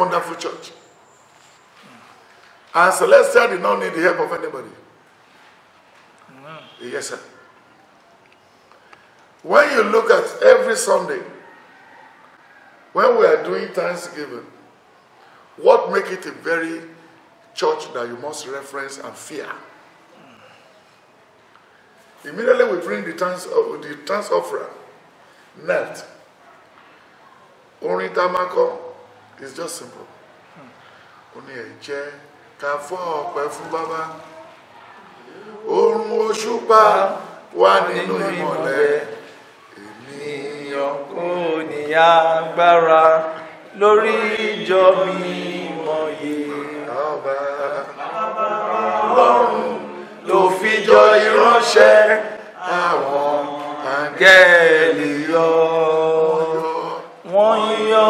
Celestia is a wonderful church. And Celestia did not need the help of anybody. Yes, sir. When you look at every Sunday, when we are doing Thanksgiving, what make it a very church that you must reference and fear? Immediately we bring the thanks, uh, the thanks offering, net. Orin tamako is just simple. Ó ní ẹ̀jẹ̀ ká fọ́ ọ̀pẹ fún bàbá. Oorun òṣùpá wà nínú ìmọ̀lẹ̀. ènìyàn kò ní agbára lórí ìjọ mímọ́ yìí. Ọba ló fi jọ ìránṣẹ́ àwọn áńgẹ́lì yọ. wọ́n yọ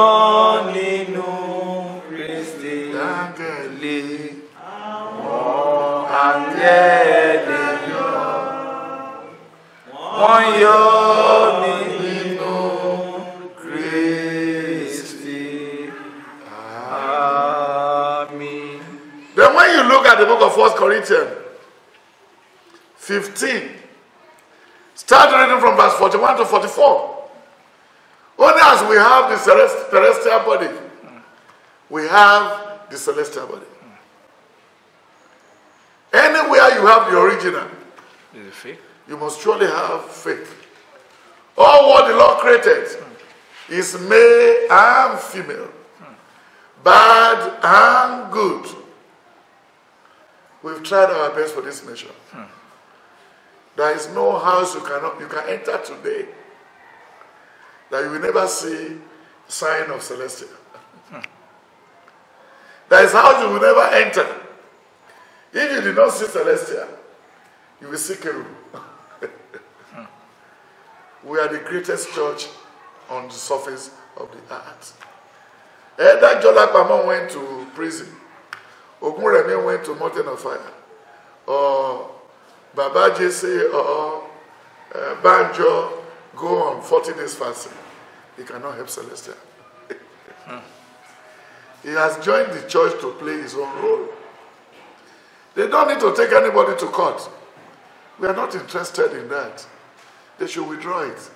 Then when you look at the book of 1 Corinthians 15, start reading from verse 41 to 44. Only as we have the terrestrial body, we have the celestial body. Anywhere you have the original, Is it fake? you must surely have faith. All what the Lord created is male and female, bad and good. We've tried our best for this nation. There is no house you cannot you can enter today that you will never see sign of celestial. Hmm. There is house you will never enter. If you did not see celestial, you will see cherub. we are the greatest church on the surface of the earth. Elder Jolapamo went to prison. Ogunremi went to mountain of fire. Or Baba Jesse or uh, Banjo go on 40 days fasting. He cannot help Celestia. he has joined the church to play his own role. They don't need to take anybody to court. We are not interested in that. They should withdraw it.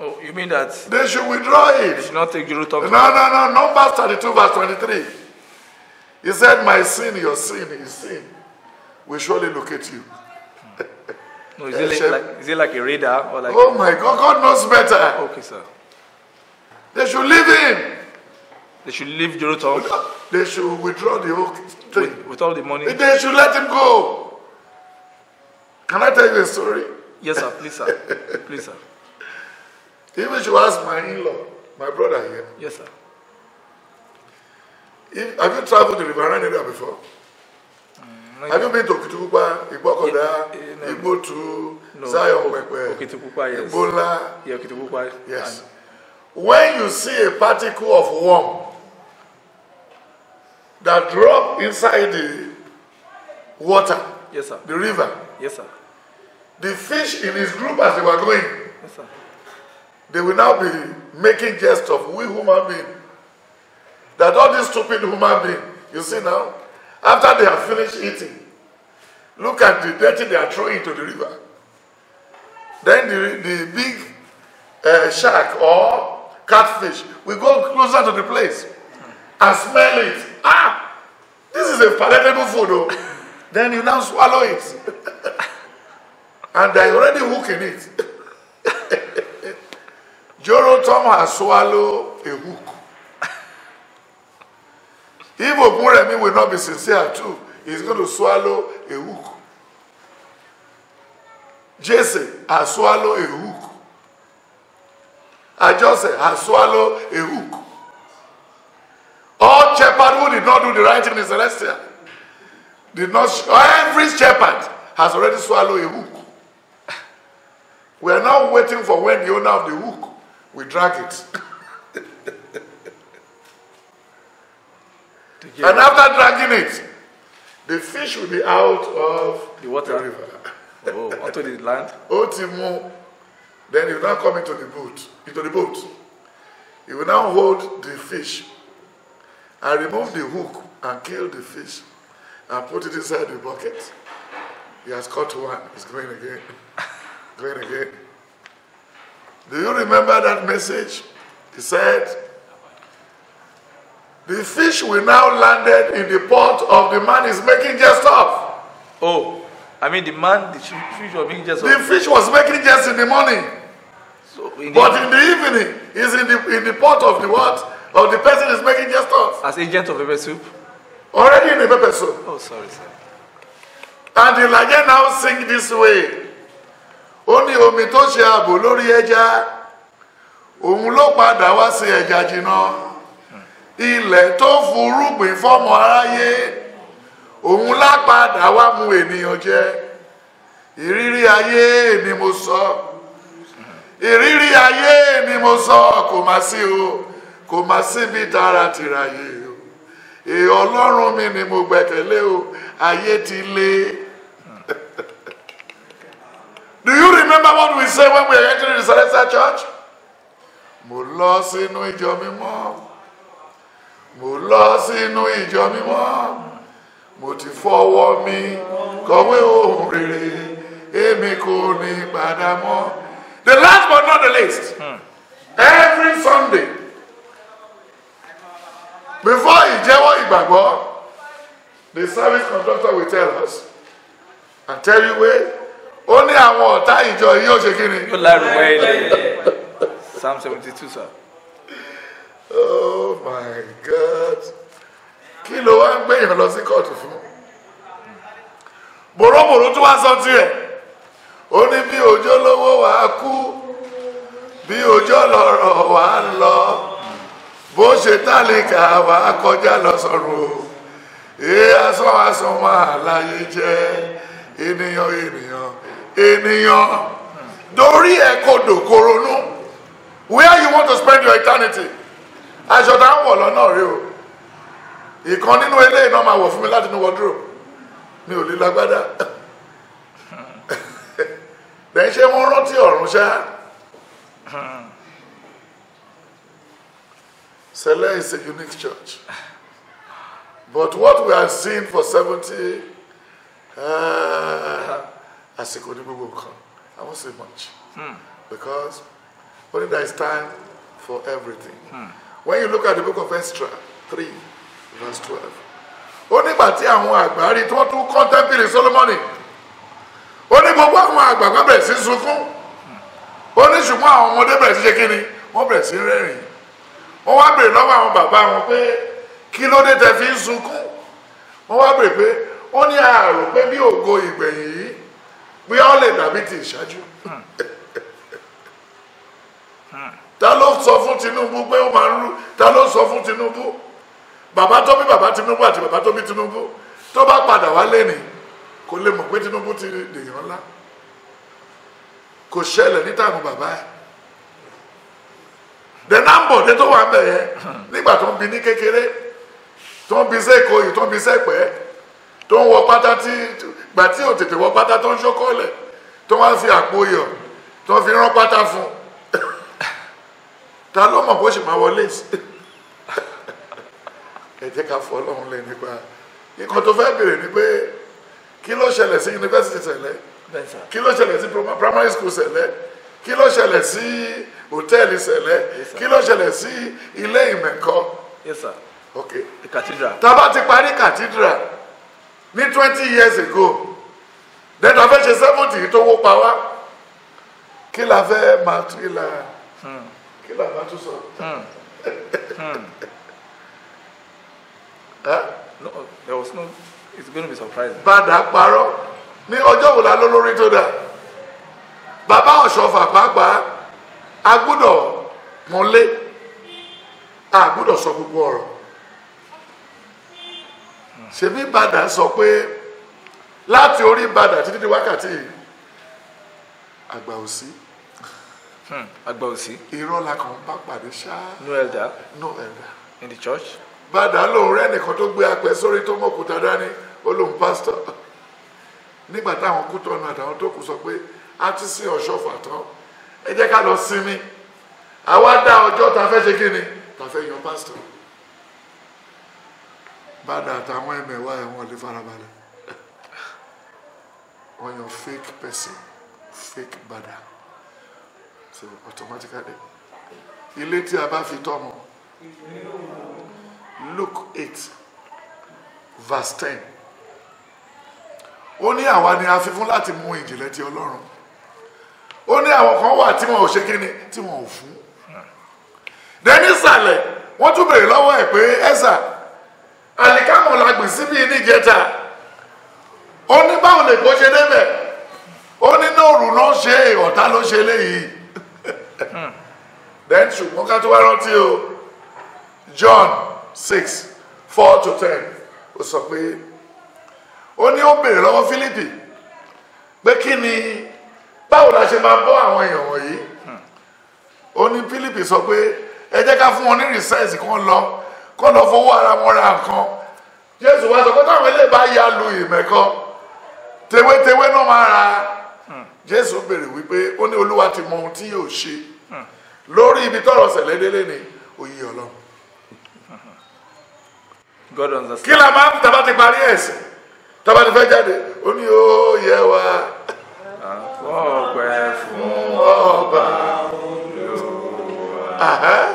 Oh, you mean that They should withdraw it. should not take Juru talk No, no, no. Numbers 32, verse 23. He said, My sin, your sin is sin. We surely look at you. No, is it, like, like, is it like a radar or like? Oh my God, God knows better. Okay, sir. They should leave him. They should leave Juru talk They should withdraw the whole thing. with, with all the money. They should let him go. Can I tell you a story? Yes, sir. Please, sir. Please, sir. Even should ask my in-law, my brother here. Yes, sir. If, have you traveled the Riverine area before? No, Have you been to Kitukupa, Igbokoda, Eh, eh. Igbotu, no. Zion Pepe, Okitipupa, yes. Igbola? Yeah, Okitipupa. Yes. When you see a particle of worm that drop inside the water, yes, sir. the river, Yes, sir. the fish in his group as they were going, Yes, sir. they will now be making jest of we human being. That all these stupid human being, you see now, after they have finished eating, look at the dirty they are throwing into the river. Then the, the big uh, shark or catfish will go closer to the place and smell it. Ah, this is a palatable food. Oh. then you now swallow it. and they're already hooking it. Joro Tom has swallowed a hook. If Ogunremi will not be sincere too, he's going to swallow a hook. Jesse has swallowed a hook. Ajose has swallowed a hook. The right thing in Celestia did not. Every shepherd has already swallowed a hook. We are now waiting for when the owner of the hook will drag it. And after dragging it, the fish will be out of the water river. oh, onto the land. Otimu, then he will now come into the boat, into the boat. He will now hold the fish and remove the hook and kill the fish and put it inside the bucket. He has caught one. He's going again. going again. Do you remember that message? He said, the fish will now landed in the pot of the man is making jest of. Oh, I mean the man, the fish was being just. The fish was making jest in the morning, so in the, but in the evening, he's in the in the pot of the what? Of the person he's making jest of. as agent of pepper soup. Already in the pepper soup. Oh, sorry, sir. And the Nigerian now sing this way. Ó ní omi tó ṣe ààbò lórí ẹja, òun ló padà wá sí ẹja jìnnà. Ilẹ̀ tó furúgbìn fọ́mọ aráyé, òun lápadà wá mú ènìyàn jẹ. Ìrírí ayé ni mo sọ. Ìrírí ayé ni mo sọ, kò má sí o, kò má síbi tààrà tìráyé o. Èè ọlọ́run mi ni mo gbẹ̀kẹ̀lé o, ayé ti le. Do you remember what we say when we are entering the Celestial Church? Mo lọ sínú ìjọ mímọ́. Mo lọ sínú ìjọ mímọ́. Mo ti fọwọ́ mi kọ̀wé ohun rere. Èmi kò ní padà mọ́. The last but not the least. Hmm. Every Sunday. Before ìjẹ́wọ́ ìgbàgbọ́, the service conductor will tell us and tell you wey ó ní àwọn ọ̀tá ìjọ yìí yóò ṣe kí ni. Yóò láì rúbọ ilẹ̀. Psalm seventy two, sir. oh my god kí ló wá ń gbẹ̀yàn lọ sí kóòtù fún. bòróbòró tó wá sọ tiẹ̀ ó ní bí òjò lówó wà á kú bí òjò lọ́rọ̀ wà á lọ bó ṣe tálíkà wà á kọjá lọ sọ̀rọ̀ o. Èé asán máa láyé jẹ́. Ènìyàn ènìyàn ènìyàn. Dorí ẹ̀ kodò koronú where you want to spend your eternity? Aṣọ tá ń wọ̀ lọ́nà rí o. Ìkan nínú eléyìí náà máa wọ̀ fún mi láti inú wardrobe. Mi ò lè lágbádá. Lẹ́yìn ṣé wọ́n rántí ọ̀run ṣá Sele is a unique church. But what we are seeing for seventy àsìkò ní gbogbo nǹkan I won't say much. Because only there is time for everything. When you look at the book of Esther 3, verse 12, ó nígbà tí àwọn àgbà rí tí wọ́n tún kọ́ tẹ́ḿpìlì Sólómọ́nì ó ní gbogbo àwọn àgbààgbà bẹ̀rẹ̀ sí sunkún. Ó ní ṣùgbọ́n àwọn ọmọdé bẹ̀rẹ̀ sí ṣe kí ni? Wọ́n bẹ̀rẹ̀ sí rẹ́rìn wọ́n wá bèrè lọ́wọ́ àwọn bàbá wọn pé kí ló dé tẹ́ fi ń sunkún? Wọ́n wá bèrè pé ó ní àrò pé bí ògo ìgbẹ̀yìn yìí bí ó lè dàbí ti ìṣáájú. Ta ló sọ fún Tinubu pé ó máa ń rú ta ló sọ fún Tinubu? Bàbá tó bí bàbá Tinubu àti bàbá tó bí Tinubu tó bá padà wá lẹ́nìí kò lè mọ̀ pé Tinubu ti dèèyàn ńlá. Kò ṣẹlẹ̀ ní táàmù bàbá ẹ̀ dẹ̀nàmbọ̀dé tó wà ń bẹ̀ yẹn nígbà tó ń bi ní kékeré tó ń bi sẹ́kọ̀ọ́ yìí tó ń bi sẹ́pẹ́ tó ń wọ pátá tí gbà tí ò tètè wọ pátá tó ń ṣókọ́lẹ̀ tó wá fi àpò yọ̀ tó fi rán pátá fún ta ló mọ̀ bó ṣe máa wọlé sí? Ẹ jẹ́ ká fọ́ ọlọ́run lé nípa. Nǹkan tó fẹ́ bèrè ni pé kí ló ṣẹlẹ̀ sí yunifásitì sà. kí ló ṣẹlẹ̀ sí prim- primary school Sẹ̀lẹ̀ kí ló ṣẹlẹ̀ sí hòtẹ́ẹ̀lì Sẹ̀lẹ̀ kí ló ṣẹlẹ̀ sí ilé ìmẹ̀kọ Yes, sir. ok The cathedral. tá a bá ti parí cathedral ní twenty years ago then a fẹ́ ṣe seventy tó wó pa wá kí la fẹ́ máa tún la kí la máa tún sọ. Ẹ́? No, there was no. It's going to be surprising. bàdà parọ́ ní ọjọ́ wo la ló lórí tó dà bàbá ọ̀ṣọ́fà pàápàá a gbọ́dọ̀ mọ́lé a gbọ́dọ̀ sọ gbogbo ọ̀rọ̀. Ṣebí bàdà sọ pé láti orí bàdà títí di wákàtí àgbà òsì Hmm. Agba Osi, irọ́ la kàn bá pàdé ṣáá no elder. No ẹ̀dá in the church. bàdà lòun rẹ́ nìkan tó gbé apẹ sórí tó mọ̀kúta dání ó lòun pásítọ̀. Nígbà táwọn kú tọ́nu àtàwọn tó kù sọ pé a ti sin ọ̀ṣọ́fà tán ẹ jẹ́ ká lọ sinmi. Àwa dá ọjọ́ ta fẹ́ ṣe kí ni? Ta fẹ́ yan pásítọ̀. Bàdà àtàwọn ẹ̀mẹ̀wá ẹ̀ wọ́n lè farabalẹ̀. Wọ́n yan fake person fake bàdà so automatically ilé tí a bá fi tọ́mọ Luke eight verse ten. Ó ní àwa ni a fi fún láti mú ìjìnlẹ̀ ti Ọlọ́run àwọn kan wà tí wọn ò ṣe kíni tí wọn ò fún. Dẹ́ni ìsàlẹ̀ wọ́n tún béèrè lọ́wọ́ ẹ̀ pé ẹ̀sà àlìkámọ̀ la gbìn síbi níjẹta. Ó ní báwo lè kó ṣe débẹ̀? Ó ní nóòrù náà ṣe ọ̀tá ló ṣe léyìí then ṣùgbọ́n ká tó wá rántí o John six four to ten ó sọ pé ó ní ó béèrè lọ́wọ́ Fílípì pé kí ni báwo la ṣe máa bọ́ àwọn èèyàn wọ̀nyí? Ó ní Fílípì sọ pé ẹ jẹ́ ká fún wọn ní rìsẹ́ẹ̀sì kan lọ kọ́ lọ fowó ara wọn ra nǹkan. Jésù wá sọ pé táwọn ilé bá ya lu ìmẹ̀kọ tewétewé náà máa ra. Jésù béèrè wípé ó ní Olúwa ti mọ ohun tí yóò ṣe. Lórí ibi tọ́rọ̀ ṣẹlẹ̀ délé ni òye Ọlọ́run. Kí la máa ń tàbá ti parí ẹ̀sìn? Tàbá ti fẹ́ jáde ó ní ó yẹ wa Ọpẹ́ fún ọba Àhá.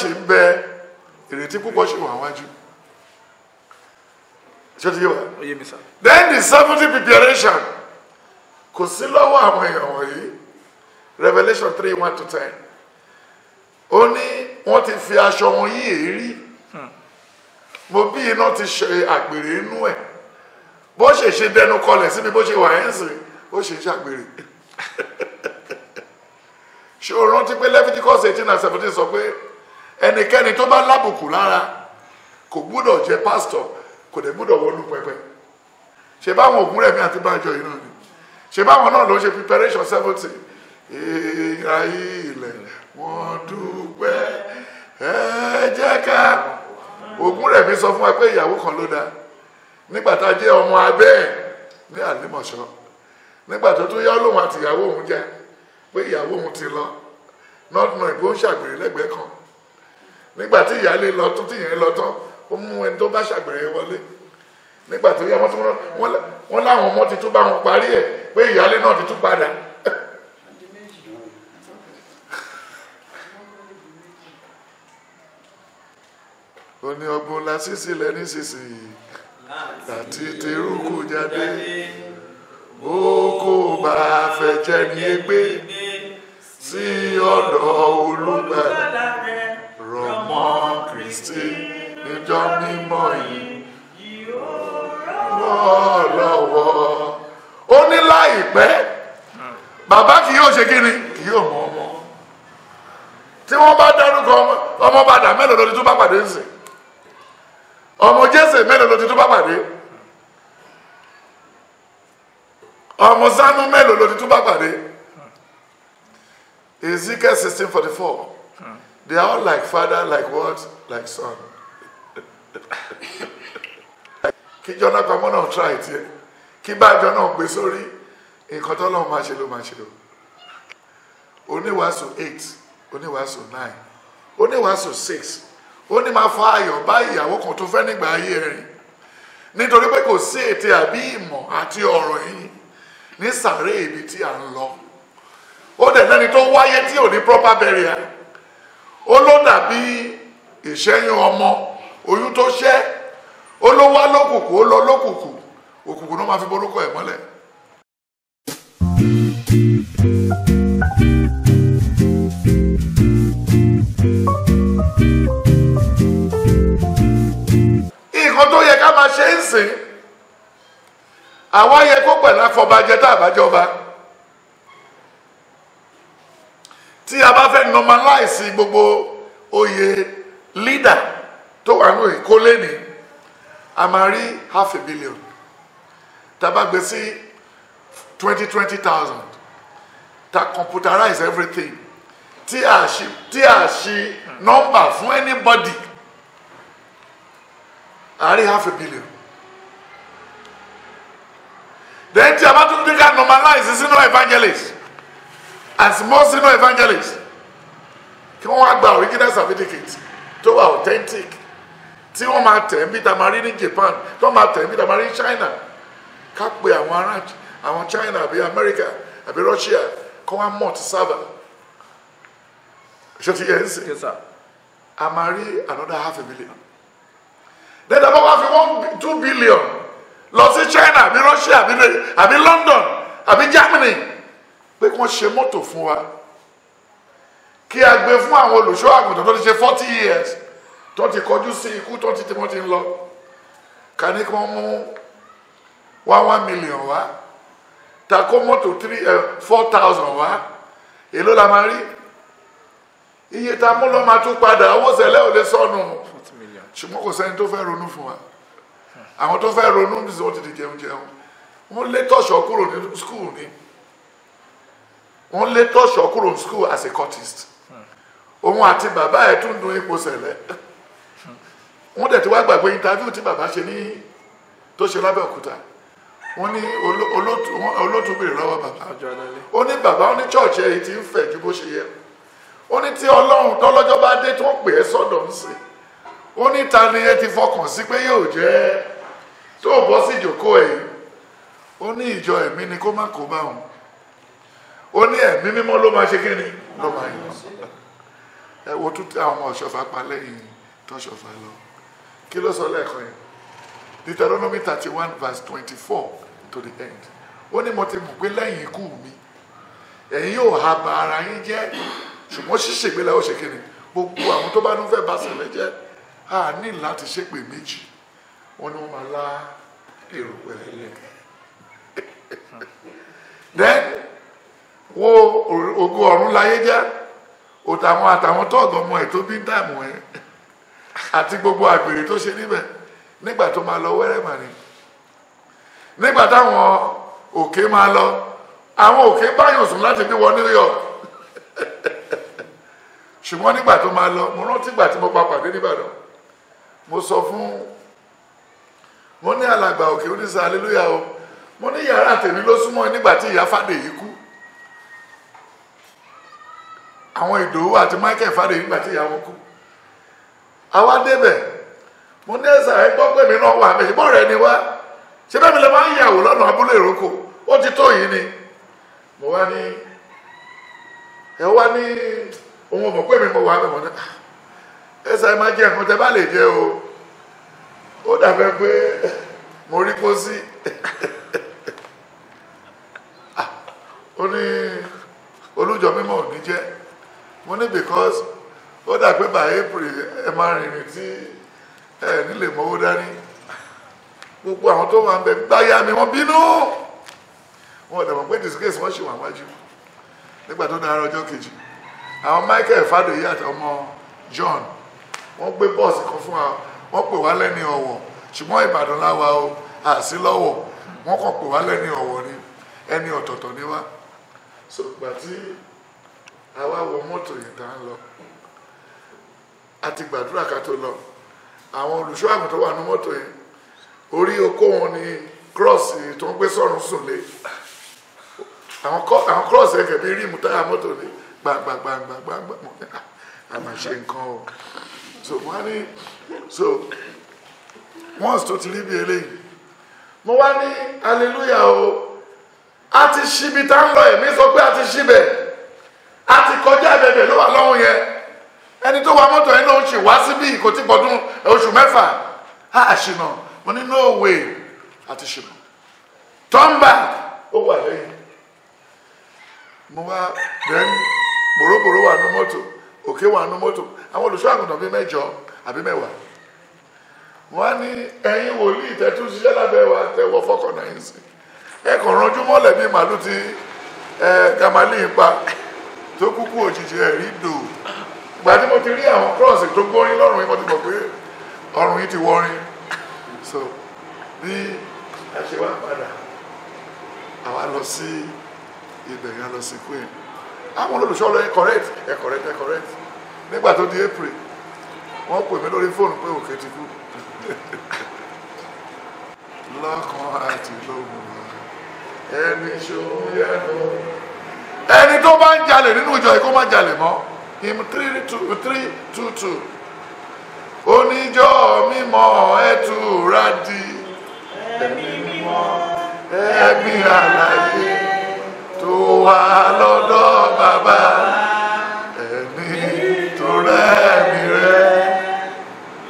Ṣe ń bẹ ìrètí púpọ̀ ṣe wà wájú ṣé ti yé wa. Then the seventy preparation. Kò sí lọ́wọ́ àwọn èèyàn wọ̀nyí. Revelation three one to ten. Ó ní wọ́n ti fi aṣọ wọn yí èérí. Mo bí iná ti ṣe àgbèrè inú ẹ̀. Bó ṣe ṣe dẹnu kọlẹ̀ síbi bó ṣe wà ẹ́ ń sìn ó ṣe ṣàgbèrè ṣé o rántí pé Leviticus eighteen and seventeen sọ pé ẹnikẹ́ni tó bá lábùkù lára kò gbúdọ̀ jẹ́ pásítọ̀ kò dẹ̀ gbúdọ̀ wọnú pẹpẹ. Ṣe báwọn ògùn rẹ̀ mi àti bájọ yìí náà ni? Ṣe báwọn náà ló ń ṣe preparation seventy? Èèyàn ilẹ̀ wọ́n dúpẹ́. Ẹ jẹ́ ká. Ògùn rẹ̀ mi sọ fún wa pé ìyàwó kan ló dá. Nígbà tá a jẹ́ ọmọ abẹ́ ẹ̀ ní àlímọ̀ṣọ́ nígbà tó tún yá lóun àti ìyàwó òun jẹ́ pé ìyàwó òun ti lọ. Ó ń ṣàgbèrè lẹ́gbẹ̀ẹ́ kan nígbà tí ìyáálé lọ tún tí ìyẹn lọ tán ó mú ẹni tó bá ṣàgbèrè wọlé. Nígbà tó yá wọn tún wọn wọn láwọn ọmọ ti tún bá wọn parí ẹ pé ìyáálé náà ti tún padà. Ó ní ọgbọ́n la sísí lẹ nísinsìnyí àti tìrúkù jáde. Bó kò bá fẹ́ jẹ́ ní egbé sí ọ̀dọ̀ olùgbàlà rọmọ Kristi níjọ́ mímọ́ yìí. Wọ́ lọ́wọ́ ó ní láìpẹ́ bàbá kì yóò ṣe kí ni kì yóò mọ ọmọ. Tí wọ́n bá dárúkọ ọmọ ọmọ bàdà mélòó ló ti tún bá pàdé ńsìn? Ọmọ jésè mélòó ló ti tún bá pàdé? Ọmọ sánú mélòó ló ti tún bá pàdé? Ezekiel sixteen forty four they are all like father like what? Like son. Kí jọ́nà pamọ́ náà try tiẹ̀ kí bájọ́ náà gbé sórí nǹkan tó lọ́wọ́ máa ṣe ló máa ṣe o oníwàásù eight oníwàásù nine oníwàásù six. Ó ní máa fa ayọ̀ bá ìyàwó kan tó fẹ́ nígbà ayé rẹ̀ nítorí pé kò sí ète àbí ìmọ̀ àti ọ̀rọ̀ yìí ní sàárè ibi tí à ń lọ. Ó dẹ̀ lẹ́ni tó wáyé tí ò ní proper burial ó ló dàbí ìṣẹ́yún ọmọ oyún tó ṣẹ́. Ó ló wá lókùnkùn ó lọ lókùnkùn òkùnkùn náà máa fi borúkọ ẹ̀ mọ́lẹ̀. nǹkan tó yẹ ká máa ṣe ń sìn àwa yẹ kó pẹ̀lú àfọbàjẹ tá a bá jọba tí a bá fẹ́ normalize gbogbo oyè leader tó wà ní ìkólé ni a máa rí half a billion. Tá a bá gbé sí twenty twenty thousand ta computerize everything tí a ṣe tí a ṣe nọ́mbà fún anybody àárín half a billion. Then tí a bá tún ní ká normalize sínú evangelist as more sínú evangelist kí wọ́n wá gba original certificate tó wà authentic tí wọ́n máa tẹ̀ ń bí ta máa rí ní Japan tó máa tẹ̀ ń bí ta máa rí ní China ká pe àwọn ará àwọn China àbí America àbí Russia kọ́ wá mọ̀ ti sábà. Ṣé ti yẹ ń sìn? A máa rí another half a billion then the bá fi one two billion lọ sí China àbí Russia àbí London àbí Germany pé kí wọ́n ṣe mọ́tò fún wa. Kí a gbé fún àwọn olùṣọ́ àgùntàn tó ti ṣe forty years tó ti kọjú sí ikú tó ti wọ́n ti ń lọ. Ká ní kí wọ́n mú one one million wá. Ta kó mọ́tò three four thousand wá. Èló la máa rí? Iye tá a mú lọ́ máa tún padà. Owó sẹ̀lẹ̀ ò lè sọnù. Ṣùgbọ́n kò sẹ́ni tó fẹ́ ronú fún wa. Àwọn tó fẹ́ ronú bí wọ́n ti di jẹun jẹun. Wọ́n lé tọ̀ṣọ́ kúrò ní skul ni wọ́n lé tọ̀ṣọ́ kúrò skul as a cultist. Òun àti bàbá ẹ̀ tún dun ipò sẹ̀lẹ̀ wọ́n dẹ̀ ti wá gbàgbé interview tí bàbá ṣe ní tó ṣe lábẹ́òkúta wọ́n ní oló- olótù wọ́n- olótù béèrè lọ́wọ́ bàbá. Ó ní bàbá ó ní church ẹ̀ ti ń fẹ̀ ju bó ṣe yẹ. Ó ní tí ọlọ́run tọ́lọ́jọ́ bá dé tó ń pè é sọ́dọ̀ ń sìn. Ó ní ta ni ẹ ti fọkàn sí pé yóò jẹ́ tó bọ́ sí ìjókòó ẹ̀ ó ní ìjọ ẹ̀mí ni kó má kó bá òun ó ní ẹ̀mí mímọ́ ló máa ṣe kí ni? Ló máa yàn ẹ wo tún tí àwọn ọ̀ṣọ́fà pa lẹ́yìn tọ́ṣọ́fà lọ. Kí ló sọ lẹ́ẹ̀kan yẹn? Deuteronomy thirty one verse twenty four to the end. Ó ní mo ti mọ̀ pé lẹ́yìn ikú mi ẹ̀yin yóò ha ba ara yín jẹ́. Ṣùgbọ́n ṣíṣègbè la ó ṣe kíni gbogbo àwọn tó bá ń fẹ́ bá ṣẹlẹ̀ jẹ́ a ní láti ṣépè méjì. Wọ́n ní wọ́n máa lá èrò pẹ̀lẹ́ then wo ogun ọ̀run láyé jẹ́. Òtàwọn àtàwọn tọ́ọ̀gọ̀ ọmọ ẹ̀ tó bí ń dààmú ẹ̀. Àti gbogbo àgbèrè tó ṣe níbẹ̀. Nígbà tó máa lọ wẹ́rẹ́ màrí nígbà táwọn òkè máa lọ àwọn òkè báyọ̀ sùn láti bí wọ New York. Ṣùgbọ́n nígbà tó máa lọ mo rántí ìgbà tí mo pa pàdé nìbàdàn mo sọ fún mo ní alàgbà òkè oníṣà aleluya o. Mo ní yàrá tèmi ló súnmọ́ nígbà tí ìyá Fádèyí kú àwọn Ìdòwú àti Michael Fádèyí nígbà tí ìyá wọn kú àwa débẹ̀. Mo ní ẹ̀sà ẹ gbọ́ pé mi náà wà mí ṣùgbọ́n ni wá. Ṣé mi lè máa ń yàwó lọ́nà abúlé ìrókò? Ó ti tó yìí ni. Mo wá ní ẹ wá ní òun ò pé mi mo wà mí mo ní ẹ̀sà ẹ máa jẹ nǹkan tẹ bá lè jẹ o. Ó dàbẹ̀ pé mo rí pósí ó ní olújọ mímọ́ ò ní jẹ́ mo ní because ó dà pé by April ẹ máa rìnrìn tí ẹ nílè mọ́wó dání. Gbogbo àwọn tó wà ń bẹ gbáyà mi wọ́n bínú. Wọn dẹ̀ mọ̀ pé disgrace wọ́n ṣì wà wájú nígbà tó dára ọjọ́ kejì àwọn Michael Fádèyí àti ọmọ John wọ́n gbé bọ́ọ̀sì kan fún wa wọ́n pè wá lẹ́ni ọ̀wọ̀. Ṣùgbọ́n Ìbàdàn la wà o àsí lọ́wọ̀. Wọ́n kàn pè wá lẹ́ni ọ̀wọ̀ ni ẹni ọ̀tọ̀ọ̀tọ̀ ni wá. So gbà tí àwa wọ mọ́tò yìí tá ń lọ àti gbàdúrà ká tó lọ. Àwọn olùṣọ́ àgùntàn wà ní mọ́tò yìí orí okó wọn ni kírọ́ọ̀sì tó ń gbé sọ́run sùn lé. Àwọn kírọ́ọ̀sì ẹ̀kẹ́ bí ríìmù táyà mọ́tò ní gbàgbàgbàgbàgbà mọ̀ ní à, a máa ṣe nǹkan o. So wọ́n ní so once tó ti rí bí eléyìí mo wá ní hallelujah o. A ti ṣíbi tá ń lọ ẹ̀mí sọ pé a ti ṣíbẹ̀ a ti kọjá bẹ̀bẹ̀ ló wà lọ́hùn yẹn. Ẹni tó wa mọ́tò yẹn náà ń ṣì wá síbí kò tí pọ̀dún oṣù mẹ́fà. Á ṣìnà. Mo ní no way. A ti ṣìnà. Turn back. Ó wà lẹ́yìn. Mo wá then bòròbòrò wà nú mọ́tò òkè wà nú mọ́tò. Àwọn olùṣọ́ àgùntàn bíi mẹ́jọ àbí mẹ́wàá. Wọ́n á ní ẹ̀yin wòlíì tẹ́tú ṣiṣẹ́ lábẹ́ wa tẹ́wọ́ fọ́kàn náà yín sí. Ẹ kàn ranjú mọ́lẹ̀ bíi màálù tí ẹ gamali ń pa tó kúkú òjijì ẹ̀ dò. Ìgbà mo ti rí àwọn cross tó gbórin lọ́rùn yìí mo ti mọ̀ pé ọrùn yìí ti wọrin. So bí a ṣe wá padà àwa lọ sí ibẹ̀ yẹn lọ sí queen. Àwọn olólùṣọ́ lọ ẹ correct ẹ correct ẹ correct. Nígbà tó di april wọ́n pè mí lórí fóònù pé òkè ti kú. Lọ́kàn àti lóhùn ẹni ṣòro yẹnu ẹni tó bá ń jalè nínú ìjọ yìí kó má jalè mọ́. Him three two three two two. Oníjọ́ mímọ́ ẹ̀túra di ẹ̀mí mímọ́. Ẹ̀mí àlàyé tó wà lọ́dọ̀ bàbá. Ẹ̀mí tó rẹ̀mí rẹ̀.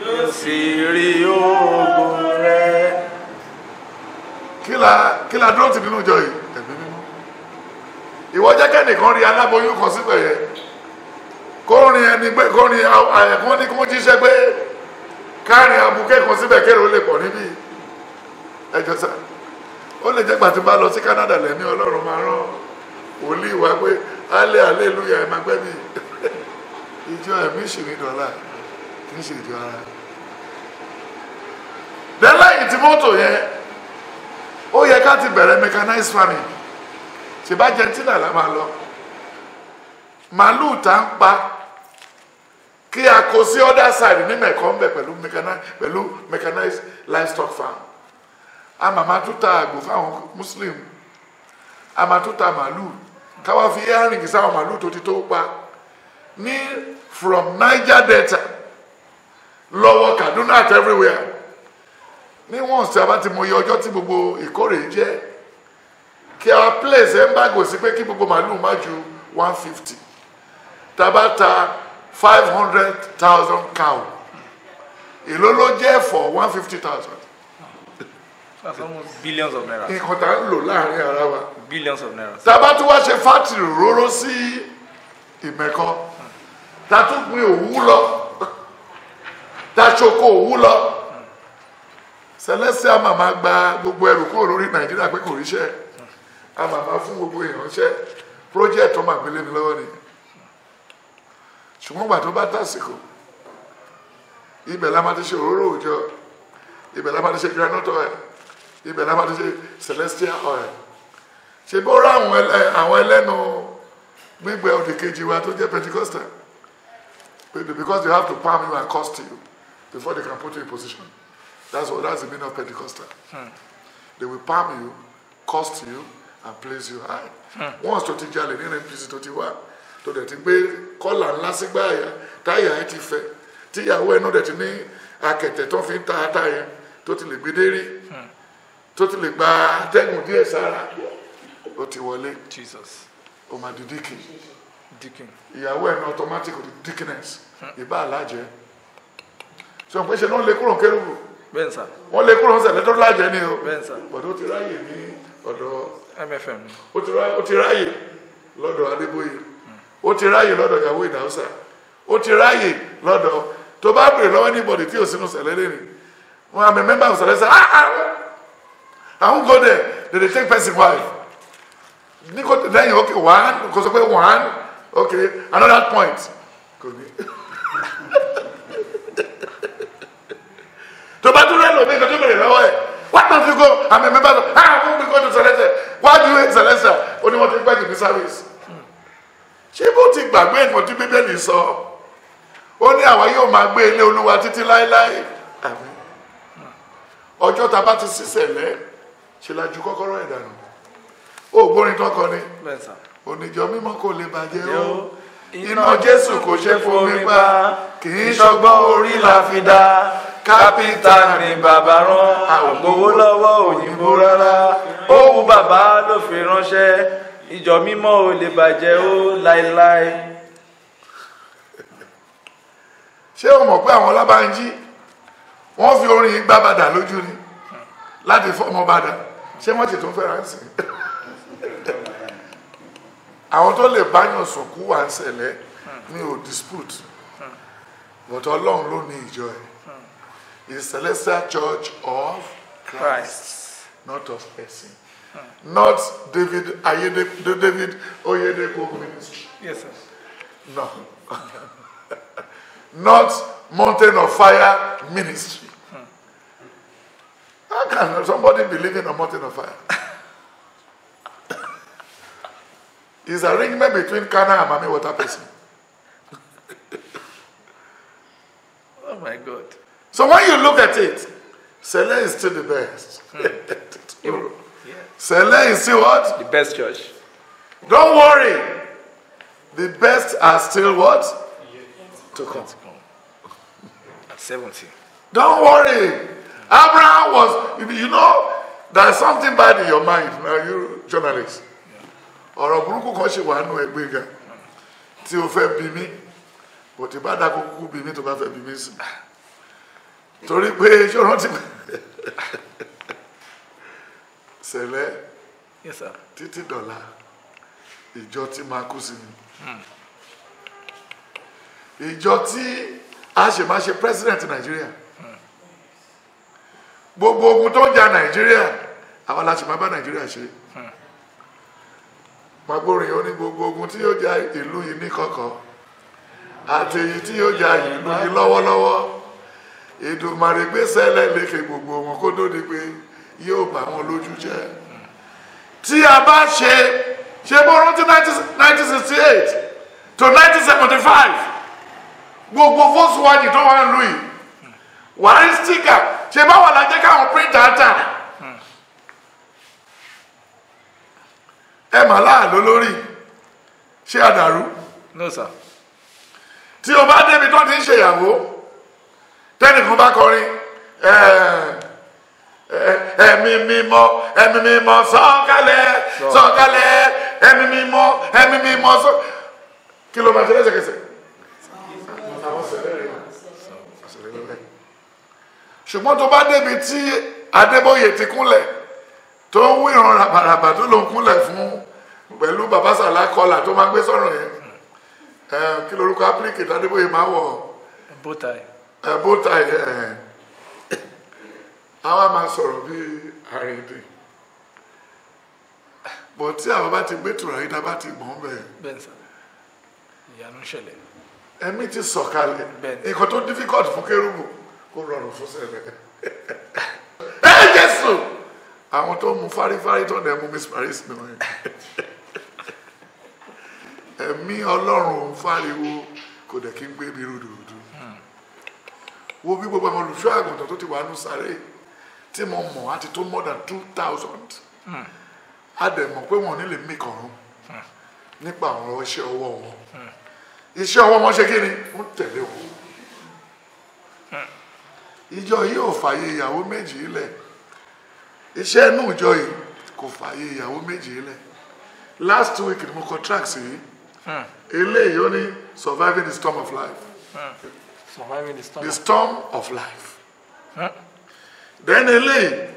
Yóò sì rí ogun rẹ̀. kí la kí la dúró tì nínú ìjọ yìí ìwọ jẹ́ kẹ́nìkan rí aláboyún kan síbẹ̀ yẹn. Kó rin ẹni pé kó rin àyẹ̀kọ́ ní kó jíṣẹ́ pé káàrin abúkẹ́ kan síbẹ̀ kéré ó lè pọ̀ níbí. Ẹjọ́ sá ó lè jẹ́ gbà tí bá lọ sí Canada lẹ́ni Ọlọ́run máa rán wòlíì wá pé alẹ́ aleluya ẹ̀ máa gbẹ́ mi. Ìjọ ẹ̀mí ìṣìní dọ́là kì í ṣe ìjọ ara. Lẹ́lẹ́yìn tí mọ́tò yẹn ó yẹ ká ti bẹ̀rẹ̀ mechanized farming ṣèbá Argentina la máa lọ. Màálù tá ń pa kí a kó sí other side ní mẹ̀kọ́ ńbẹ pẹ̀lú mechanized pẹ̀lú mechanized livestock farm. A màmá tún ta àgbò fáwọn muslim. A máa tún ta màálù. Káwá fi earring sáwọn màálù tó ti tó pa. Ní from Niger Delta lọ́wọ́ Kaduna at everywhere. Ní wọ́n sì abá ti mọ iye ọjọ́ tí gbogbo ìkórè jẹ́ kí a place embargo sí pé kí gbogbo màálù má ju one fifty. Tàbá ta five hundred thousand cow. Èló ló jẹ́ for one fifty thousand. Billions of naira. nǹkan tá ń lò láàárín ara wa. Billions of naira. tàbá tí wàá ṣe fátìrì róró sí ìmẹ̀kọ. Pin òwú lọ. Tá ṣoko òwú lọ. Celestial màmá gba gbogbo ẹrù kúrò lórí Nàìjíríà pé kò ríṣẹ́ a màmá fún gbogbo èèyàn ṣẹ́. Project ọmọ àgbélé mi lọ́wọ́ nìyẹn. Ṣùgbọ́n gbà tó bá tàsìkò ibẹ̀ la máa ti ṣe òróró òòjọ́ ibẹ̀ la máa ti ṣe granite oil ibẹ̀ la máa ti ṣe celestial oil. Ṣe bó rá àwọn ẹlẹ́- àwọn ẹlẹ́nu gbígbẹ òdì kejì wa tó jẹ́ pentecostal? Because they have to palm you and cost you before they can put you in position. That's what that's the meaning of pentecostal. They will palm you cost you and place you. High once tó ti jalè nínú NPC tó ti wá tó dẹ̀ ti gbé kọ́là ńlá sígbà àyà táyà ẹ ti fẹ̀ tíyàwó ẹ̀ náà dẹ̀ ti ní akẹ̀tẹ̀ tó fi ń ta ata yẹn tó ti lè gbé dérí tó ti lè gba atẹ́gùn díẹ̀ sára ó ti wọlé. Jesus. ó máa di díkì. Deacon. ìyàwó ẹ̀ náà automatic ó di dickiness ìbá alájẹ. Sọ pé ṣe náà lè kúrò kérúbù wọ́n lè kúrò sẹ̀lẹ̀ tó lájẹ ní o. Bọ̀dọ̀ ti ráyè ní ọ̀dọ̀ MFM. ó ti ráyè lọ́dọ̀ adébóyè. Ó ti ráyè lọ́dọ̀ ìyàwó ìdáhùsà ó ti ráyè lọ́dọ̀ tó bá bèrè lọ́wọ́ anybody tí ò sínú sẹ̀lẹ̀ lẹ́nu wọn àmì of sẹ̀lẹ̀ sẹ́ ah ah won't go there they dey take person wife. Ní kò lẹ́yìn okay one kò sọ pé one okay another point. Kò ní. tó bá tún lẹ́nu omi kan tó bèrè lọ́wọ́ ẹ̀ why don't you go? I'm a member of ah I won't be going to Celestial why do you hate Celestial ó ní wọ́n ti gbẹ́jì ní service. Ṣé bó ti gbàgbé nǹkan tí bíbélì sọ? Ó ní àwa yóò máa gbé ilé olúwa títí láéláé. Àmín. Ọjọ́ ta bá ti sísẹ̀lẹ̀ ṣe la ju kọ́kọ́rọ́ ẹ̀ dànù. Ó gbórin tán kọ ni. Oníjọ mímọ́ kò lè bàjẹ́ Jẹ́ o o. iná jésù kò ṣe fomi pa. kì í ṣọgbọ́n orí la fi dá kápítà ni bàbá rán àgbowó lọ́wọ́ òyìnbó rárá. Ó wù bàbá ló fi ránṣẹ́. Ìjọ mímọ́ ò lè bàjẹ́ ó láéláé. ṣé o mọ̀ pé àwọn ọlábànjí wọ́n fi orin gbá bàdà lójú ni? Láti fọmọ bàdà ṣé wọ́n ti tún fẹ́ràn sí? Àwọn tó lè báyàn sọ̀kú wà ń ṣẹlẹ̀. Ní o dispute. But ọlọ́run ló ní ìjọ ẹ̀ is Celestial Church of Christ Christ. not of person not David Ayede David Oyedepo ministry Yes, sir. no not mountain of fire ministry. How can somebody believe in a mountain of fire? is arrangement between Kana and Mami Water person. Oh my God. So when you look at it, Sele is still the best. Yeah. Sele is still what? The best church. Don't worry. The best are still what? To come. At 70. Don't worry. Abraham was, you know, there's something bad in your mind, now you journalists. ọ̀rọ̀ burúkú kan ṣe wà nù ẹgbẹ́ ga tí o fẹ́ bí mi kò tí bá dákú kúkú bí mi tó bá fẹ́ bí mi sí torí pé o rántí sẹ̀lẹ̀ Yes, sir. títí dọ̀la ìjọ tí máa kú sí ni. Ìjọ tí a ṣe máa ṣe president nàìjíríà gbogbo ogun tó ń ja nàìjíríà àwọn la ṣe máa bá nàìjíríà ṣe. Magbórin ó ní gbogbo ogun tí yóò ja ìlú yìí ní kọ̀kọ̀ àti èyí tí yóò ja ìlú yìí lọ́wọ́lọ́wọ́ Èdùmàrè gbé sẹ́lẹ̀ lékè gbogbo wọn kó tó di pé yóò bá wọn lójú jẹ́. Tí a bá ṣe ṣe bó rántí nineteen sixty eight to nineteen seventy five gbogbo Volkswagen tó wà ń lù yìí wàá rí stika ṣe báwa la jẹ́ káwọn píríntà tà ẹ mà láàlú lórí. Ṣé àdàrú tí o bá débi tó ti ń ṣèyàwó tẹnìkan bá kọrin ẹ̀mí mímọ́ ẹ̀mí mímọ́ sọ̀kalẹ̀ sọ̀kalẹ̀ ẹ̀mí mímọ́ ẹ̀mí mímọ́ sọ kí ló máa ṣe lẹ́sẹ̀kẹsẹ̀? Ṣùgbọ́n tó bá débi tí Adébóyè ti kúnlẹ̀ tó ń wíran ràbàràbà tó ló ń kúnlẹ̀ fún pẹ̀lú bàbá sàlá kọlà tó máa gbé sọ̀rọ̀ yẹn kí lorúkọ ápílíkì tó Adébóyè máa wọ̀? Both tie. ẹ bó ta ẹ àwa máa sọ̀rọ̀ bí àrèdè bọ̀ tí àwọn bá ti gbé tùràrí a bá ti gbọ́n bẹ́ẹ̀ Bẹ́ẹ̀ sir. Ìyanu ṣẹlẹ̀. ẹ̀mí ti sọ̀kalẹ̀ nǹkan tó difficult fún kérúbù kó rọrùn fún sẹ́lẹ̀ ẹ Jésù àwọn tó mu fárífárí tó dẹ̀ mú miss paris ni wọ́n yẹn ẹ̀mí ọlọ́run ń fáriwo kò dẹ̀ kí ń gbé mi rúdurùdu wo bí gbogbo àwọn olùṣọ́ àgùntàn tó ti wà nù sáré tí mo mọ̀ á ti tó more than two thousand. Á dẹ̀ mọ̀ pé wọ́n ò ní lè mí kọ̀ọ̀rún nípa àwọn iṣẹ́ ọwọ́ wọn. Iṣẹ́ ọwọ́ wọn ṣe kí ni? Wọ́n tẹ̀lé wọn. Ìjọ yìí ò fààyè ìyàwó méjì lẹ̀. Iṣẹ́ inú ìjọ yìí kò fààyè ìyàwó méjì lẹ̀. Last week ni mo contract sí. Eléyìí ó ní surviving the storm of life Surviving the storm. the storm of life. Then eléyìí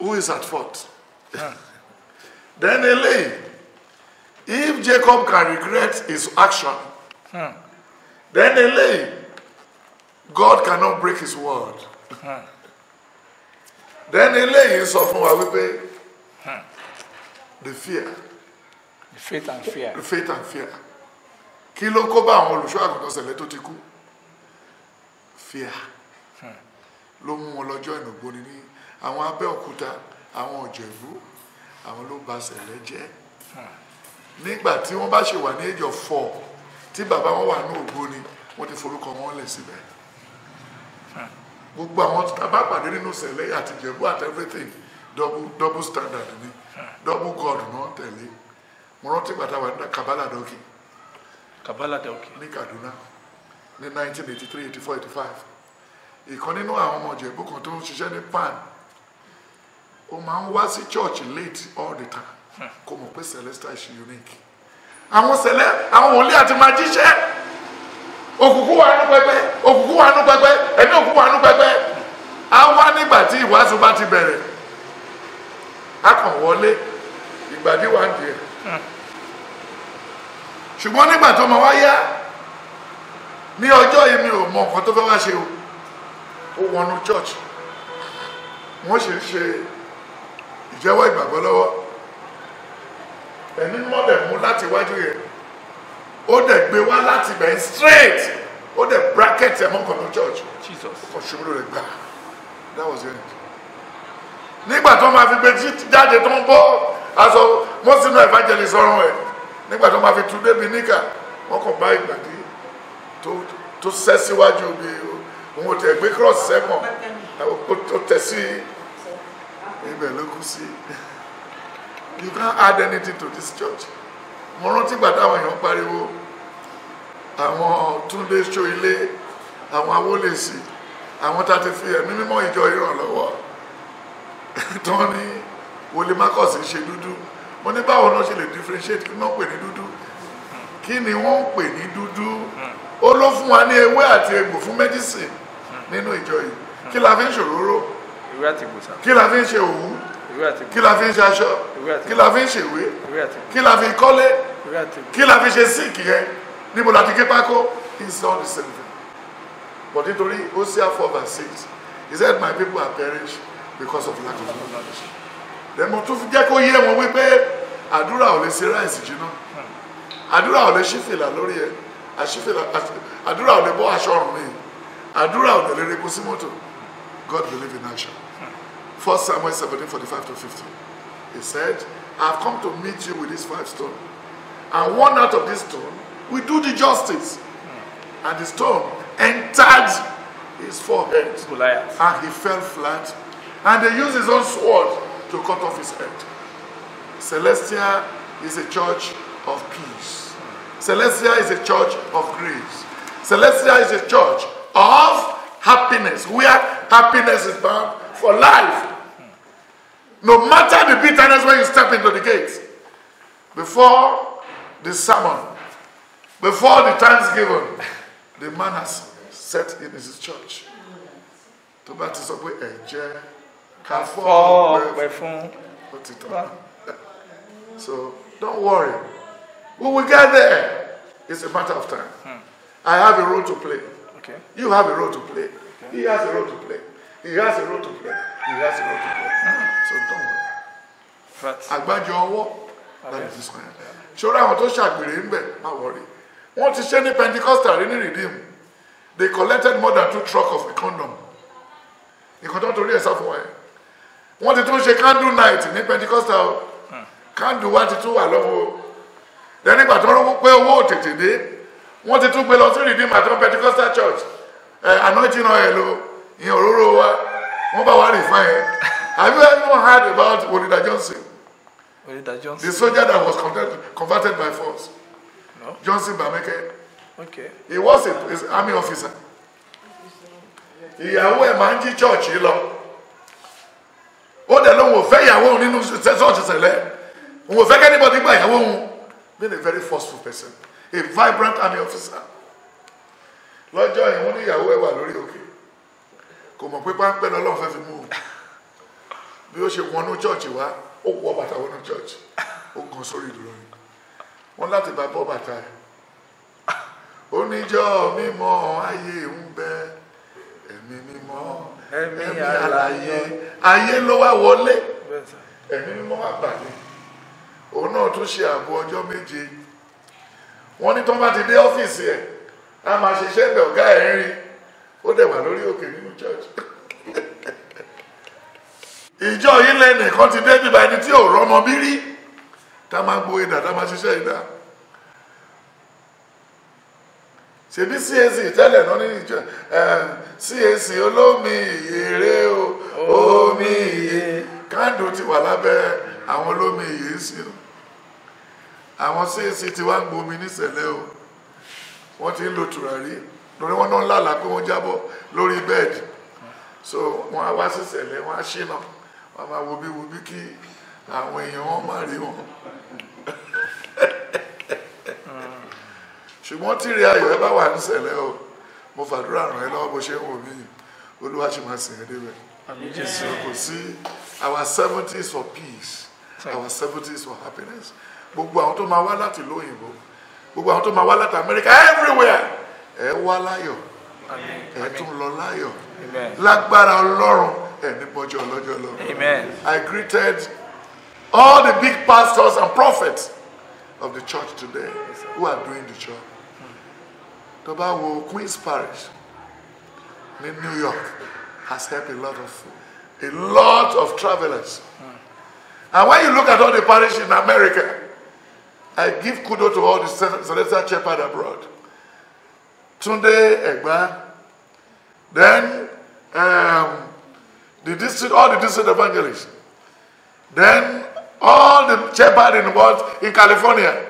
who is at fault. Then eléyìí if Jacob can regret his action then eléyìí God cannot break his word. Then eléyìí sọ fún wa wípé the fear. The faith and fear. the faith and fear kí ló kó bá àwọn olùṣọ́ àgùntàn ṣẹlẹ̀ tó ti kú? Fear ló mú wọn lọ́jọ́ ìnàgbóni ní àwọn abẹ́òkúta àwọn ọ̀jẹ̀bú àwọn ló ba ṣẹlẹ̀ jẹ́. Nígbà tí wọ́n bá ṣe wà ní age of tí bàbá wọn wà ní ògbóni wọ́n ti forúkọ wọn lẹ̀ síbẹ̀. Gbogbo àwọn tá a bá pàdé nínú ṣẹlẹ̀ àti ìjẹ̀bú àti everything double double standard ni. Double god náà tẹ̀lé. Mo rántí ní kabbalah dọ́kì Kabbalah Delki. ní Kaduna ní 1983 84 85 ìkan nínú àwọn ọmọ ìjẹ̀bú kan tó ń ṣiṣẹ́ ní pan ó máa ń wá sí church late all the time. Kò mọ̀ pé celestial is unique. Àwọn sẹlẹ àwọn wòlíì àti máa jíṣẹ́ òkùnkùn wà nú pẹpẹ òkùnkùn wà nú pẹpẹ ẹ̀mí òkùnkùn wà nú pẹpẹ. Á wá nígbà tí ìwàásù bá ti bẹ̀rẹ̀. Á kàn wọlé. Ìgbàdí wà ń di ẹ̀ ṣùgbọ́n nígbà tó máa wá yá ní ọjọ́ yìí mi ò mọ nǹkan tó fẹ́ wá ṣe o. Ó wọnú church. Wọ́n ń ṣe ìjẹ́wọ́ ìgbàgbọ́ lọ́wọ́. Ẹni mọ́lẹ̀ mú láti wájú yẹn. Ó dẹ̀ gbé wá láti bẹ̀ straight. Ó dẹ̀ bracket ẹ̀ mọ́kàn ní church. Jesus. kò ṣubú rẹ̀ gbà. That was it. Nígbà tó máa fi gbé jáde tó ń bọ́ aṣọ mọ́sínú evangelist ọ̀run ẹ̀ nígbà tó máa fi tu débi níkà wọ́n kàn bá ìgbàdí tó sẹ́ síwájú bí òun ò tẹ̀ gbé cross sẹ́kàn ó tẹ̀ sí ibẹ̀ ló kú sí. You can't add anything to this church. Mo rántí gbàdá àwọn èèyàn pariwo àwọn túndé ṣó ilé àwọn awólèsì àwọn tá a ti fi ẹ̀mí mímọ́ ìjọ ìrànlọ́wọ́ tí wọ́n ní ń ṣe dúdú mo ní báwo náà ṣe lè differentiate kí wọ́n pè ní dúdú? Kí ni wọ́n pè ní dúdú? Ó ló fún wa ní ewé àti egbò fún medicine nínú ìjọ yìí. Kí la fi ń ṣòróró? Kí la fi ń ṣe òwú? Kí la fi ń ṣe aṣọ? Kí la fi ń ṣèwé kí la fi kọ́lé? Kí la fi ṣe síìkì yẹn? Níbo la ti ké pákó? It's all the same thing. But nítorí Hosea four verse six he said my people are perish because of lack of knowledge mo tún fi jẹ́ kó yé wọn wípé àdúrà ò lè ṣe ráìsì jiná àdúrà ò lè ṣí fìlà lórí ẹ. Àdúrà ò lè bọ́ aṣọ ọrùn mi. Àdúrà ò lè lè repo sí mọ́tò. God believe in action. First Samuel seventeen forty five to fifty he said I have come to meet you with these five stones and one out of this stone will do the justice. And the stone entered his forehead. Goliath. And he fell flat. And they used his own sword to cut off his head. Celestia is a church of peace. Celestia is a church of grace. Celestia is a church of happiness. Where happiness is bound for life. No matter the bitterness when you step into the gate. Before the sermon before the thanksgiving the man has set in his church. Bá ti sọ pé ẹ̀jẹ̀ ká fọ́ ọ̀pẹ fún. ó ti tán. So don't worry. We will get there. It's a matter of time. I have a role to play. Okay. You have a role to play. He has a role to play. He has a role to play. He has a role to play. So don't worry. Àgbájọ ọwọ́. Láti ti sọ yẹn ṣọ́ra àwọn tó ṣàgbèrè ń bẹ̀ má wọrí wọ́n ti ṣe ní Pentecostal rí ní Redeem. They collected more than two truck of condom. Nǹkan tó torí ẹ̀ sá fún wa yẹn wọ́n ti tún ṣe candle night ní Pentecostal. O candle wa ti tún wà lọ́wọ́. Lẹ́yìn ìgbà tó ń pé owó tètè dé wọ́n ti tún gbé lọ sí Redeem àti Pentecostal church. Anointing oil o ìyẹn òróró wa. Wọ́n bá fún yẹn have you ever heard about Olida Johnson? Olida the Johnson soldier that was converted, converted by force. No. Johnson Bameke. Okay he was an army officer. Ìyàwó ẹ̀ máa ń jí chọ́ọ̀chì lọ ó dẹ̀ lóun ò fẹ́ ìyàwó òun nínú chọ́ọ̀chì sẹ̀lẹ̀ òun ò fẹ́ kẹ́nìbọ̀dì gba ìyàwó òun. Being a very forceful person a vibrant army officer. Lọ́jọ́ yìí wọ́n ní ìyàwó ẹ̀ wà lórí òkè. Kò mọ̀ pé páńpẹ́ lọ́lọ́run fẹ́ fi mú un. Bí ó ṣe wọnú chọ́ọ̀chì wá ó wọ bàtà wọnú chọ́ọ̀chì ó gan sórí ìdúró ni. Wọ́n láti bá bọ́ bàtà ẹ̀. Oníjọ́ mímọ́ ayé ń bẹ ẹ̀mí mímọ́ Ẹ̀mí alààyè. ayé ló wá wọlé. Ẹ̀mí mímọ́ wá gbàlẹ̀ òun náà tún ṣe ààbò ọjọ́ méje. Wọ́n ní tó bá ti dé ọ́fíìsì ẹ̀ a máa ṣiṣẹ́ ẹ̀bẹ̀ ọ̀gá ẹ̀ ń rí. Ó dẹ̀ wà lórí òkè nínú church. Ìjọ yìí lẹ́nìkan ti dé bíbá ẹni tí ò rọ́mọ bí rí. Tá a máa gbowó ìdá tá a máa ṣiṣẹ́ ìdá ṣebí CAC tẹ́lẹ̀ náà ní ìjọ CAC olómi ìyèrè o omi ìyè kándò ti wà lábẹ́ àwọn olómi ìyè sí o. Àwọn CAC ti wá ń gbomi nísẹ̀lẹ̀ o. Wọ́n ti ń lo tùràrí lórí wọn náà lálàá pé wọ́n jábọ́ lórí bẹ́ẹ̀dì. So wọ́n á wá sísẹ̀lẹ̀ wọ́n á ṣìnà wọ́n á máa wo bí wo bí kí àwọn èèyàn wọn má rí wọn. Ṣùgbọ́n tí ìrì ayọ̀ ẹ bá wà nísẹ̀lẹ̀ o mo fàdúrà ràn ẹ́ lọ́wọ́ bó ṣe ń wò mí. Olúwa máa sìn ẹ́ débẹ̀. Jésù kò sí our seventy is for peace our seventy is for happiness. Gbogbo àwọn tó máa wá láti ìlú òyìnbó gbogbo àwọn tó máa wá láti America everywhere ẹ wá láyọ̀. Ẹ tún lọ láyọ̀. Lágbára ọlọ́run ẹ ní bọ́jọ́ ọlọ́jọ́ lọ. I greeted all the big pastors and prophets of the church today who are doing the job. Tó bá wo Queen's Parish ní New York has helped a lot of a lot of travelers. And when you look at all the parish in America, I give kudos to all the Cel- Celestial Shepherd abroad. Tunde Egba, then um, the district, all the district evangelists, then all the shepherd in the world, in California,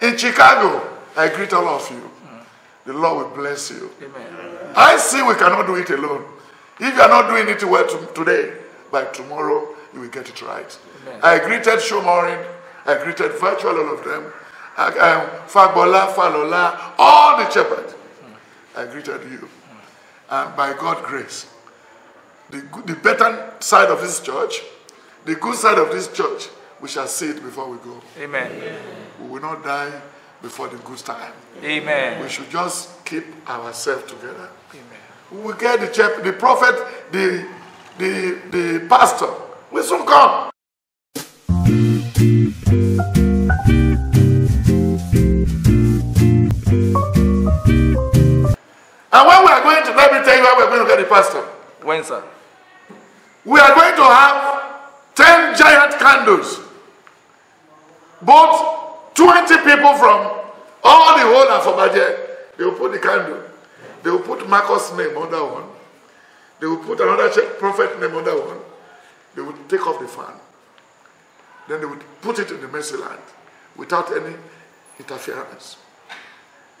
in Chicago, I greet all of you. The Lord will bless you. Amen. I see we cannot do it alone. If you are not doing it well to, today, by tomorrow you will get it right. Amen. I greeted Shomorin, I greeted virtually all of them, I, um, Fagbola, Falola, all the shepherds. I greeted you. And by God's grace, the, good- the better side of this church, the good side of this church, we shall see it before we go. Amen. We will not die before the good time. Amen. We should just keep ourselves together. Amen. We will get the chap, the prophet, the the the pastor. We soon come. And when we are going to, let me tell you how we are going to get the pastor. When, sir? We are going to have 10 giant candles. Both 20 people from all the whole of Abaje, they will put the candle. They will put Marcus' name on that one. They will put another prophet name that one. They will take off the fan. Then they will put it in the mercy land without any interference.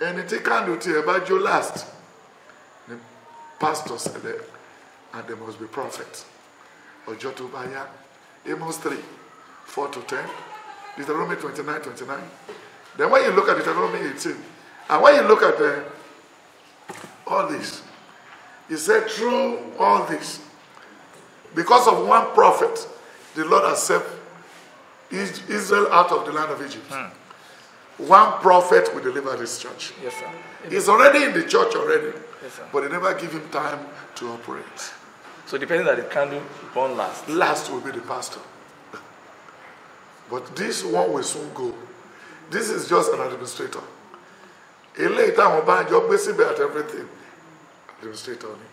And the candle till about your last. The pastor said that, and there must be tó bá yá amos three four to ten deuteronomy twenty-nine twenty-nine then when you look at deuteronomy eighteen and when you look at uh, all this he said through all this because of one prophet the lord has set israel out of the land of egypt one prophet will deliver this church Yes, sir. he's already in the church already Yes, sir. but they never give him time to operate So depending that the candle burn last. last will be the pastor. But this one will soon go. This is just an administrator. Eléyìí táwọn bá jọ gbé síbẹ̀ at everything. Administrator ni.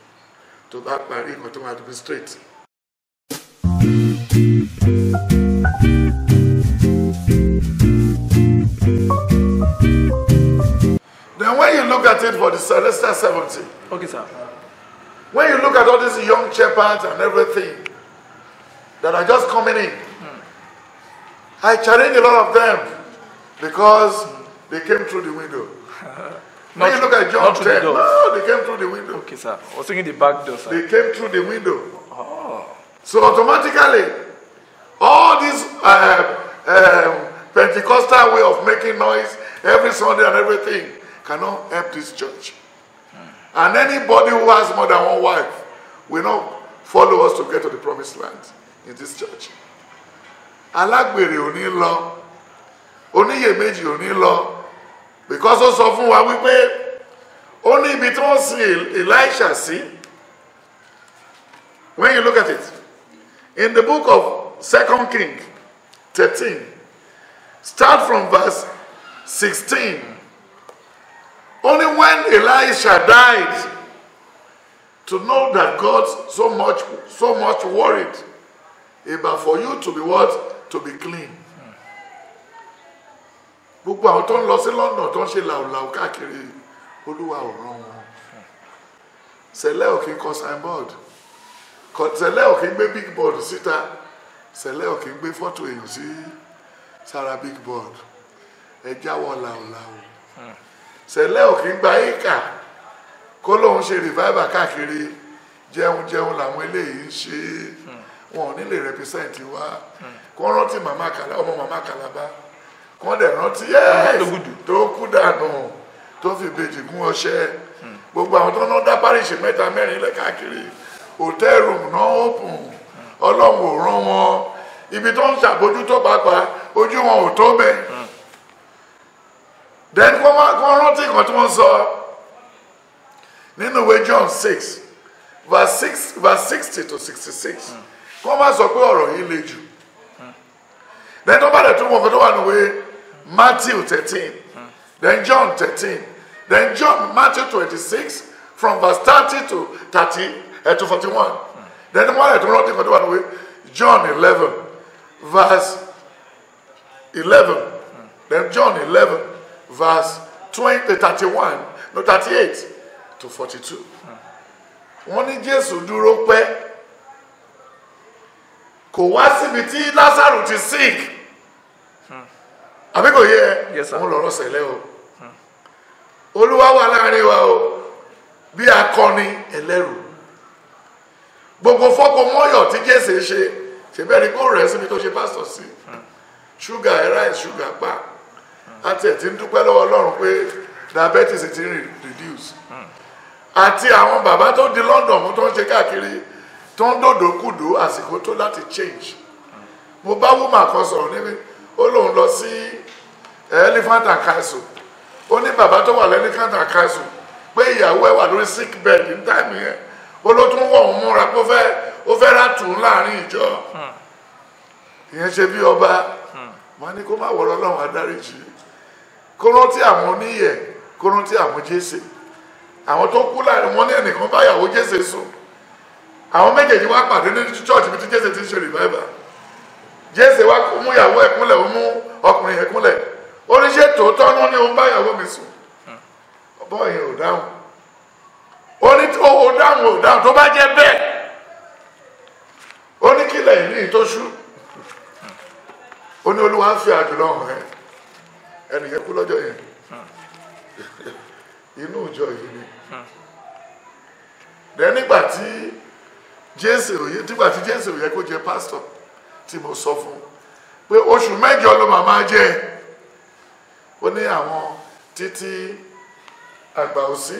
Tó bá parí nǹkan tó máa administrate. Then when you look at it for the Celestial 70, Okay, sir. when you look at all these young shepherds and everything that are just coming in, I challenge a lot of them because they came through the window. Not you look at John not through the 10, doors. no, they came through the window. Okay, sir. I was thinking the back door, sir. They came through the window. Oh. So automatically, all this uh, um, Pentecostal way of making noise every Sunday and everything cannot help this church. And anybody who has more than one wife will not follow us to get to the promised land in this church. Alágbèrè ò ní lọ, oníyèméjì ò ní lọ, because ó sọ fún wa wípé ó ní ibi tí Elisha sí. When you look at it, in the book of Second King 13, start from verse 16. Only when Elisha died, to know that God so much, so much worried about for you to be what? To be clean. Gbogbo àwọn tó ń lọ sí London tó ń ṣe làwùlàwù káàkiri Olúwa ò rán wọn. Sẹ̀lẹ̀ ò kí ń kọ signboard. Sẹlẹ ò kí ń gbé big board síta. Sẹlẹ ò kí ń gbé fọ́tò èèyàn sí sára big board. Ẹ jáwọ́ làwòlàwò sẹlẹ ò kí ń gba éka kó lóun ṣe revival káàkiri. Jẹun jẹun làwọn eléyìí ń ṣe wọn ò ní lè represent wa. Kó rántí màmá kàlá ọmọ màmá kàlábá kó dẹ̀ rántí tó kú dànù tó fi bèjì gún ọṣẹ. Gbogbo àwọn tó ń dá parish mẹ́ta mẹ́rin lẹ̀ káàkiri. Hotel room náà open. Ọlọ́run ò rán wọn. Ibi tó ń ṣàbójútó pàápàá ojú wọn ò tó bẹ́ẹ̀. Then kó rántí nǹkan tí wọ́n sọ. Nínú ìwé John six verse six verse sixty to sixty six kó má sọ pé ọ̀rọ̀ yìí le jù then tó bá dẹ̀ tún wọn kó tó wà Matthew thirteen then John thirteen then John Matthew twenty-six from verse thirty to thirty uh, to forty-one then wọ́n dẹ̀ tún rántí kó tó wà John eleven verse 11. Then John 11, verse 20, 31, no 38 to 42. Wọ́n ní Jésù dúró pẹ́. Kò wá síbi tí Lásàrù ti sick. Àbí kò yẹ? Yes, sir. Wọ́n lọ́rọ̀ sẹ̀lẹ̀ o. Olúwa wà láàárín wa o. Bí akọni ẹlẹ́rù. Gbogbo fọ́pọ̀ mọ́yọ̀ tí Jésù ṣe. Ṣé bẹ́ẹ̀ ni kó rẹ̀ síbi tó ṣe pásítọ̀ sí? Ṣúgà ẹ̀ ráìsì ṣúgà pa àti ẹ̀ ti ń dúpẹ́ lọ́wọ́ ọlọ́run pé diabetes ti reduce àti àwọn bàbá tó di London mú tó ń ṣe káàkiri tó ń dòdò kùdò àsìkò tó láti change. Mo bá woman kan sọ̀rọ̀ níbi ó lóun lọ sí elephant and castle. Ó ní bàbá tó wà and castle pé ìyàwó ẹ̀ wà lórí sick bed ní táìmù yẹn. Ó ló tún wọ̀ ọ́n múra pé ó fẹ́ ó fẹ́ rà tù ú láàárín ìjọ. Ìyẹn ṣe bí ọba. Wọn ní kó má wọ̀rọ̀ ọlọ́run adáríjì. Kó rántí àwọn oníyẹ̀ kó rántí àwọn jésè. Àwọn tó kú láàárín wọn ní ẹnìkan báyàwó jésè sùn àwọn méjèèjì wá pàdé ní church ibi tí jésè ti ń ṣe revival. Jésè wá mú ìyàwó ẹ̀ kúnlẹ̀ ó mú ọkùnrin yẹn kúnlẹ̀. Ó ní ṣe tòótọ́ ní ní òun báyàwó mi sùn? Ọbọ̀ yẹn ò dáhùn. Ó ní ó dáhùn ò dáhùn. Tó bá jẹ́ bẹ́ẹ̀ ó ní kílẹ̀ yìí tó ṣú. Ó ní olúwa ń fi àjùlọ hàn ẹ́. Ẹnìyẹn kú lọ́jọ́ yẹn. Inú ìjọ yìí ni. Dẹ nígbà tí jésù òye nígbà tí jésù yẹ kó jẹ pásítọ̀ tí mo sọ fún pé oṣù mẹ́jọ ló máa jẹ. Ó ní àwọn títí àgbà òsí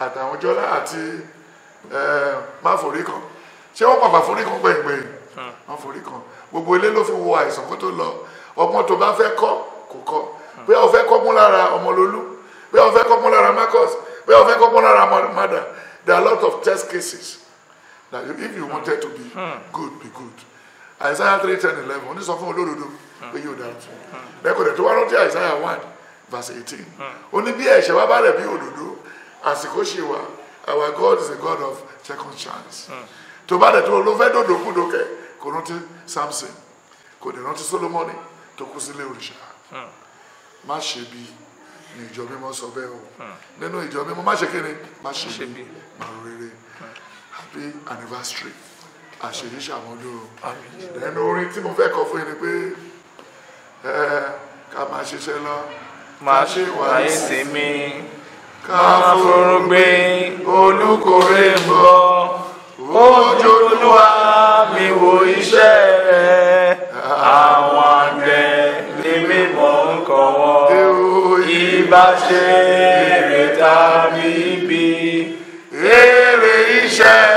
àtàwọn jọlá àti máforí kan. Ṣé wọ́n pàpà forí kan gbẹ̀yìngbẹ̀yìn? Wọ́n forí kan. Gbogbo ilé ló fi wo àìsàn kó tó lọ. Ọgbọ́n tó bá fẹ́ kọ́ kò kọ́. Bí wọ́n fẹ́ kọ́gbọ́n lára ọmọlólú bí wọ́n fẹ́ kọ́gbọ́n lára marcus. Bí wọ́n fẹ́ kọ́gbọ́n lára mada. There are a lot of test cases that if you wanted to be good be good. Isaiah three ten eleven oní sọ fún olódodo pé yóò dára un lẹ́kọ̀ọ́ tó wá rántí isaiah one verse eighteen. Ó ní bí ẹ̀ṣẹ̀ wá bá rẹ̀ bí òdodo àsìkò ṣe wà our god is a god of second chance tó bá dẹ̀ tó ló fẹ́ dòdò kú dókè kò rántí samson kò dẹ̀ rántí solomoni tó kú sílé òrìṣà. Má ṣe bí ní ìjọ mímọ́ sọ bẹ́ẹ̀ o. Nínú ìjọ mímọ́ má ṣe má ṣe bí. má rere happy anniversary. Ṣàmọ́dún o nínú orin tí mo fẹ́ kọ fún yín ni pé ẹ ká máa ṣiṣẹ́ lọ. Máa ṣe wáyé sinmi. Ká máa forúgbìn. olùkórè ń bọ̀. Ojú olúwa mi wo iṣẹ́ rẹ̀. Àwọn àgbẹ̀ ní mímọ́ ń kọ́ wọn. Ìbá ṣe èrè tàbí ibi. Èrè iṣẹ́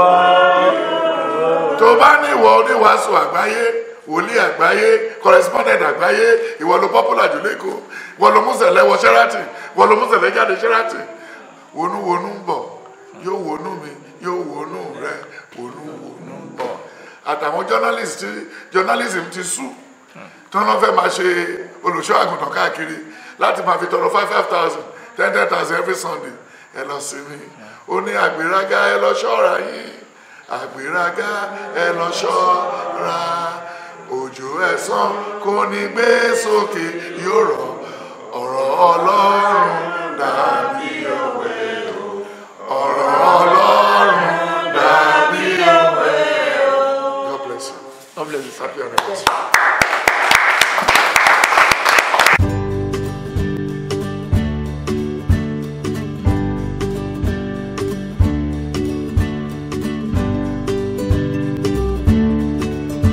ìwọ. tó bá ní ìwọ oníwàásù àgbáyé wòlíì àgbáyé correspondent àgbáyé ìwọ ló popular jù lẹ́kọ̀ọ́ ìwọ ló mú sẹ̀lẹ̀ wọ Sheraton ìwọ ló mú sẹ̀lẹ̀ jáde Sheraton wọnú wọnú ń bọ̀ yóò wọnú mi yóò wọnú rẹ wọnú wọnú ń bọ̀. Àtàwọn journalist journalism ti sú tí wọ́n fẹ́ máa ṣe olùṣọ́ àgùntàn káàkiri láti máa fi tọrọ five five thousand ten ten thousand every Sunday. Ẹ lọ sinmi ó ní àgbéraga ẹ lọ ṣọ́ra yín àgbéraga ẹ lọ ṣọ́ra òjò ẹ̀san kò ní gbé sókè yóò rọ̀ ọ̀rọ̀ ọlọ́run dàbí òwe o ọ̀rọ̀ ọlọ́run dàbí òwe o. God bless you. God bless you. Happy.